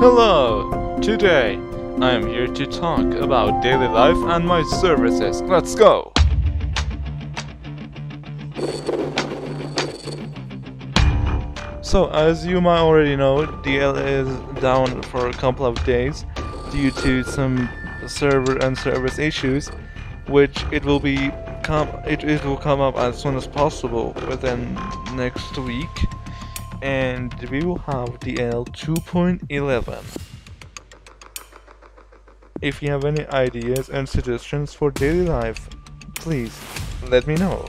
Hello! Today, I am here to talk about daily life and my services. Let's go! So, as you might already know, DL is down for a couple of days due to some server and service issues, which it will be come it, it will come up as soon as possible within next week and we will have DL 2.11 if you have any ideas and suggestions for daily life please let me know.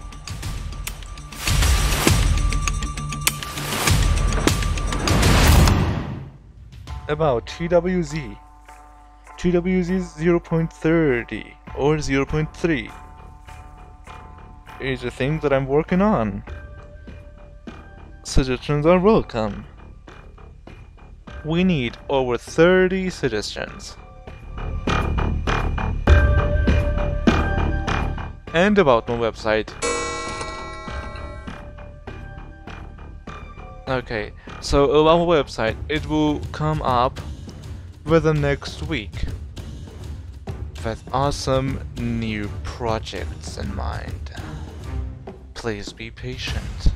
About TWZ TWZ 0.30 or 0.3 is a thing that I'm working on. Suggestions are welcome. We need over 30 suggestions. And about my website. Okay, so my website, it will come up within next week with awesome new projects in mind. Please be patient.